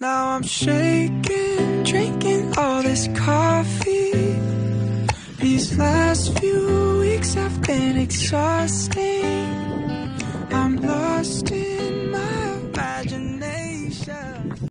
Now I'm shaking, drinking all this coffee. These last few weeks have been exhausting.